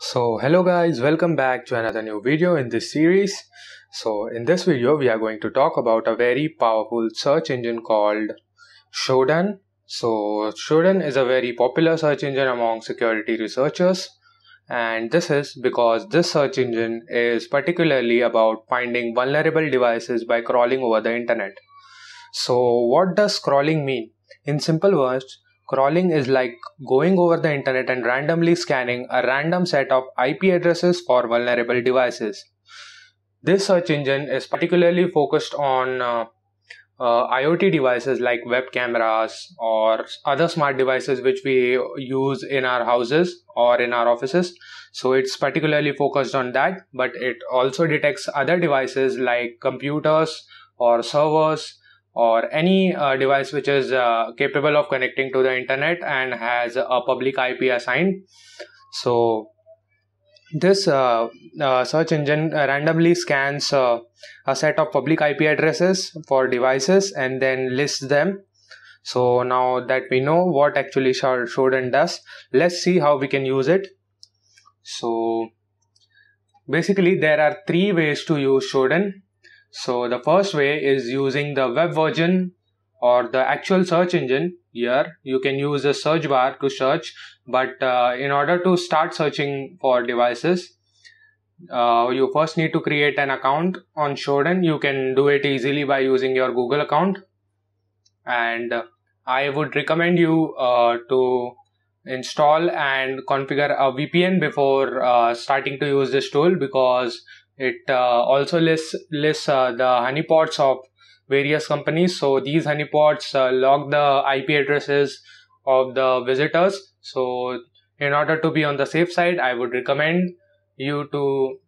So hello guys, welcome back to another new video in this series. So in this video we are going to talk about a very powerful search engine called Shodan. So Shodan is a very popular search engine among security researchers and this is because this search engine is particularly about finding vulnerable devices by crawling over the internet. So what does crawling mean? In simple words, Crawling is like going over the internet and randomly scanning a random set of IP addresses for vulnerable devices. This search engine is particularly focused on uh, uh, IoT devices like web cameras or other smart devices which we use in our houses or in our offices. So it's particularly focused on that, but it also detects other devices like computers or servers or any uh, device which is uh, capable of connecting to the internet and has a public IP assigned. So this uh, uh search engine randomly scans uh, a set of public IP addresses for devices and then lists them. So now that we know what actually Shodan does, let's see how we can use it. So basically there are three ways to use Shodan so the first way is using the web version or the actual search engine. Here you can use the search bar to search, but uh, in order to start searching for devices, uh, you first need to create an account on Shodan. You can do it easily by using your Google account. And I would recommend you uh, to install and configure a VPN before uh, starting to use this tool because it uh, also lists lists uh, the honeypots of various companies. So these honeypots uh, log the IP addresses of the visitors. So in order to be on the safe side, I would recommend you to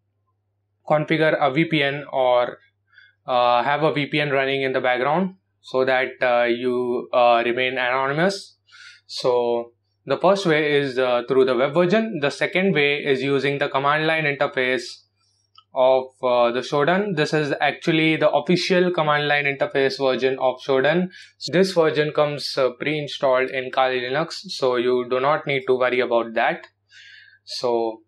configure a VPN or uh, have a VPN running in the background so that uh, you uh, remain anonymous. So the first way is through the web version. The second way is using the command line interface of uh, the Shodan. This is actually the official command line interface version of Shodan. This version comes uh, pre-installed in Kali Linux, so you do not need to worry about that. So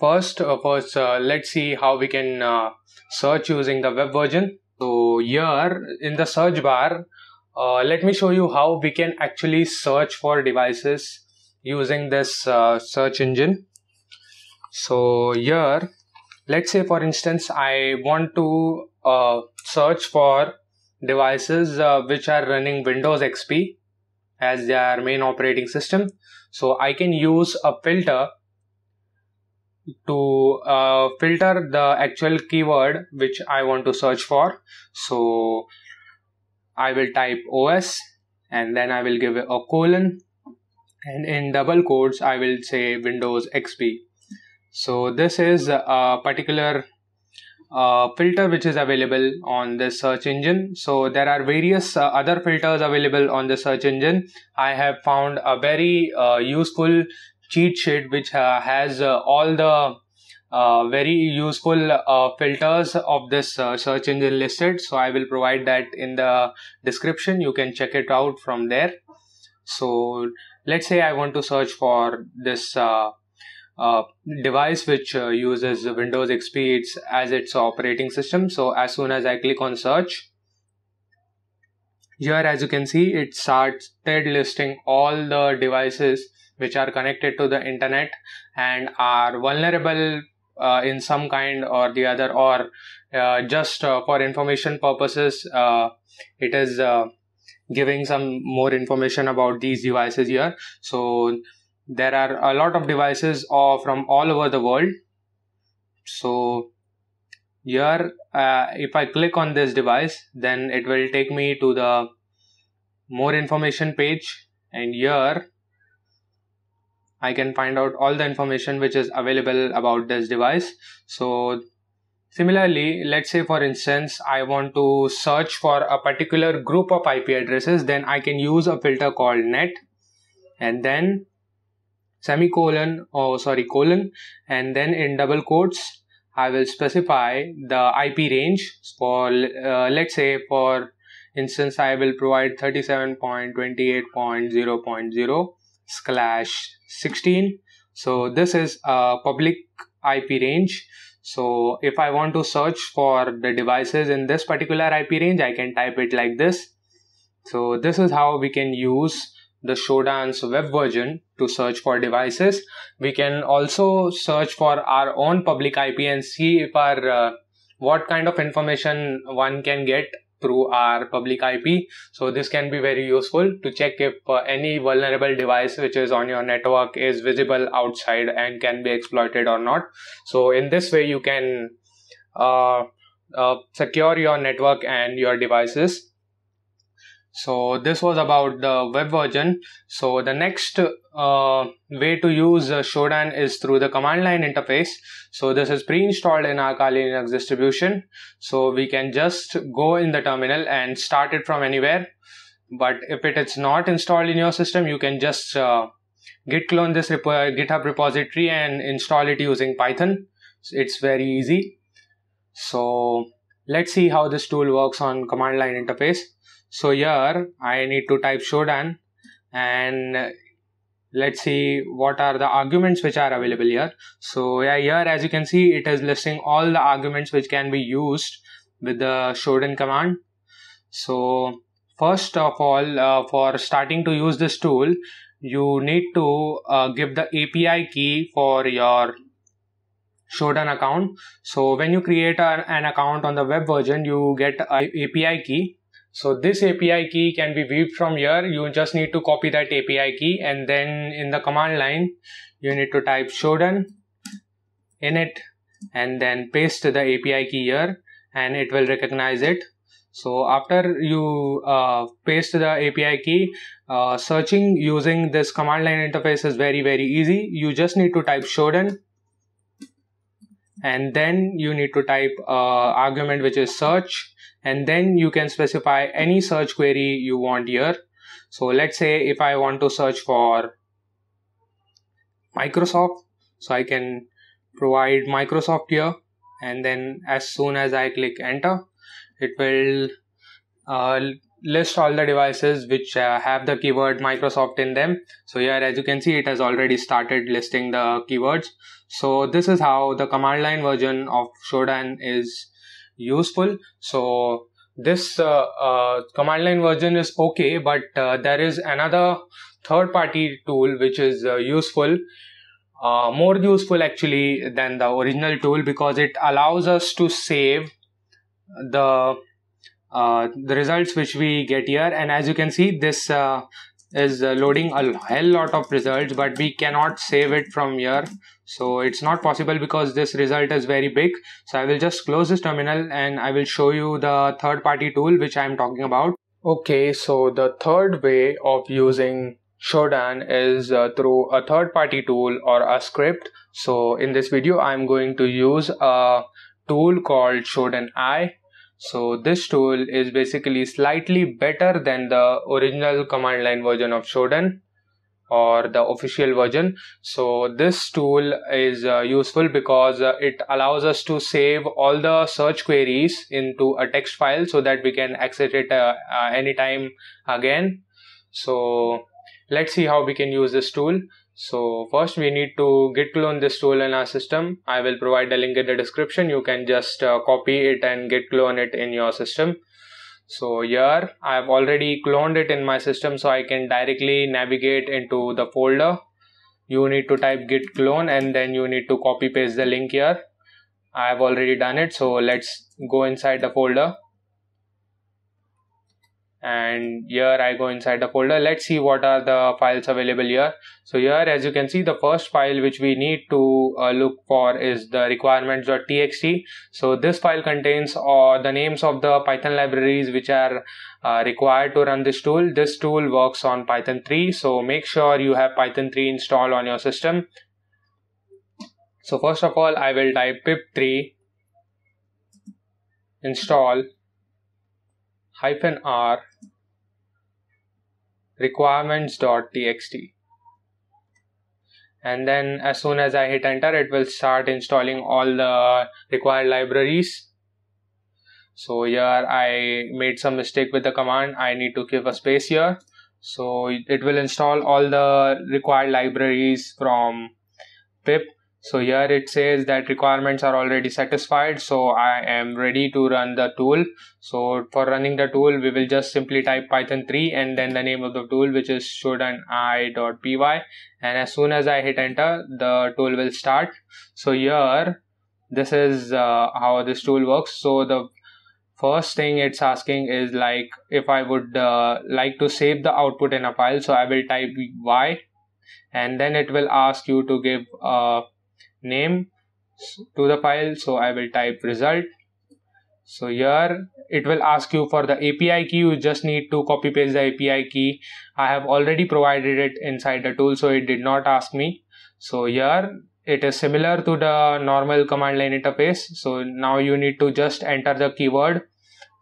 first, uh, first uh, let's see how we can uh, search using the web version. So here in the search bar, uh, let me show you how we can actually search for devices using this search engine. So here let's say for instance i want to uh, search for devices uh, which are running windows xp as their main operating system. So i can use a filter to uh, filter the actual keyword which i want to search for. So i will type os and then i will give a colon. And in double quotes i will say windows xp so this is a particular uh, filter which is available on this search engine. So there are various uh, other filters available on the search engine. I have found a very uh, useful cheat sheet which uh, has uh, all the uh, very useful filters of this search engine listed. So I will provide that in the description. You can check it out from there. So let's say I want to search for this uh, device which uh, uses Windows XP it's, as its operating system. So as soon as I click on search, here as you can see it started listing all the devices which are connected to the internet and are vulnerable uh, in some kind or the other or uh, just uh, for information purposes it is giving some more information about these devices here so there are a lot of devices uh, from all over the world. So here uh, if I click on this device then it will take me to the more information page. And here I can find out all the information which is available about this device. So similarly let's say for instance I want to search for a particular group of IP addresses then I can use a filter called net. And then semicolon or oh, sorry colon and then in double quotes I will specify the IP range for uh, let's say for instance I will provide 37.28.0.0 slash 16 so this is a public ip range. So if i want to search for the devices in this particular ip range i can type it like this. So this is how we can use the Shodan's web version to search for devices. We can also search for our own public IP and see if our uh, what kind of information one can get through our public IP. So this can be very useful to check if uh, any vulnerable device which is on your network is visible outside and can be exploited or not. So in this way you can uh, uh, secure your network and your devices so this was about the web version. So the next uh, way to use uh, shodan is through the command line interface. So this is pre-installed in our kali linux distribution. So we can just go in the terminal and start it from anywhere. But if it is not installed in your system you can just uh, git clone this github repository and install it using python. It's very easy. So let's see how this tool works on command line interface so here I need to type Shodan and let's see what are the arguments which are available here. So yeah, here as you can see it is listing all the arguments which can be used with the Shodan command. So first of all uh, for starting to use this tool you need to uh, give the API key for your Shodan account. So when you create a, an account on the web version you get a API key so this API key can be viewed from here. You just need to copy that API key and then in the command line, you need to type shodan init and then paste the API key here and it will recognize it. So after you uh, paste the API key, uh, searching using this command line interface is very, very easy. You just need to type shodan and then you need to type uh, argument which is search and then you can specify any search query you want here so let's say if i want to search for microsoft so i can provide microsoft here and then as soon as i click enter it will uh, list all the devices which uh, have the keyword Microsoft in them. So here as you can see it has already started listing the keywords. So this is how the command line version of Shodan is useful. So this uh, uh, command line version is okay but uh, there is another third party tool which is uh, useful uh, more useful actually than the original tool because it allows us to save the uh, the results which we get here and as you can see this is uh, loading a hell lot of results but we cannot save it from here. So it's not possible because this result is very big. So i will just close this terminal and i will show you the third party tool which i am talking about. Okay so the third way of using shodan is uh, through a third party tool or a script. So in this video i'm going to use a tool called shodan-eye so this tool is basically slightly better than the original command line version of Shodan or the official version. So this tool is uh, useful because uh, it allows us to save all the search queries into a text file so that we can access it uh, uh anytime again. So let's see how we can use this tool. So first we need to git clone this tool in our system. I will provide a link in the description. You can just uh, copy it and git clone it in your system. So here I have already cloned it in my system so I can directly navigate into the folder. You need to type git clone and then you need to copy paste the link here. I have already done it. So let's go inside the folder and here I go inside the folder. Let's see what are the files available here. So here as you can see the first file which we need to uh, look for is the requirements.txt so this file contains uh, the names of the python libraries which are uh, required to run this tool. This tool works on python 3 so make sure you have python 3 installed on your system. So first of all I will type pip3 install hyphen r requirements.txt and then as soon as I hit enter it will start installing all the required libraries. So here I made some mistake with the command. I need to give a space here. So it will install all the required libraries from pip so here it says that requirements are already satisfied. So i am ready to run the tool. So for running the tool we will just simply type python 3 and then the name of the tool which is shodan-eye.py and as soon as i hit enter the tool will start. So here this is uh, how this tool works. So the first thing it's asking is like if i would uh, like to save the output in a file so i will type y. And then it will ask you to give a name to the file. So I will type result. So here it will ask you for the API key. You just need to copy paste the API key. I have already provided it inside the tool so it did not ask me. So here it is similar to the normal command line interface. So now you need to just enter the keyword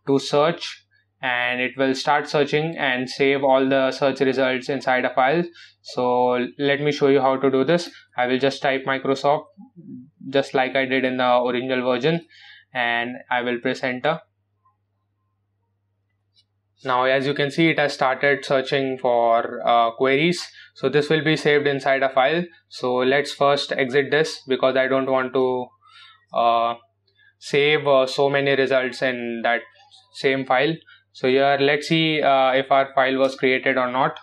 to search and it will start searching and save all the search results inside a file. So let me show you how to do this. I will just type microsoft just like i did in the original version and i will press enter. Now as you can see it has started searching for uh, queries. So this will be saved inside a file. So let's first exit this because i don't want to uh, save uh, so many results in that same file so here let's see uh, if our file was created or not.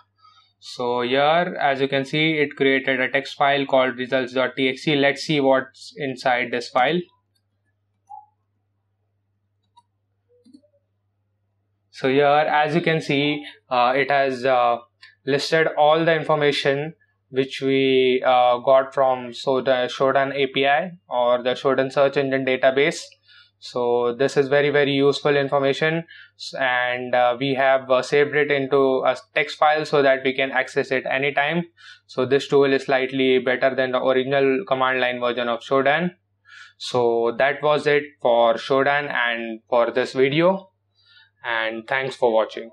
So here as you can see it created a text file called results.txt let's see what's inside this file. So here as you can see uh, it has uh, listed all the information which we uh, got from so the Shodan API or the Shodan search engine database so this is very very useful information. And uh, we have uh, saved it into a text file so that we can access it anytime. So this tool is slightly better than the original command line version of shodan. So that was it for shodan and for this video. And thanks for watching